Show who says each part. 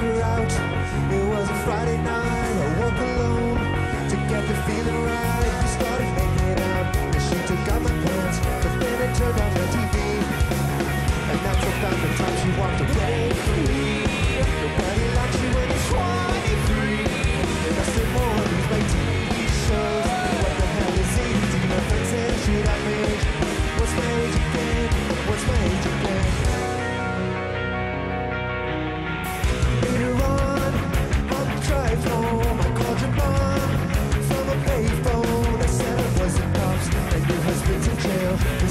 Speaker 1: her out. Yeah.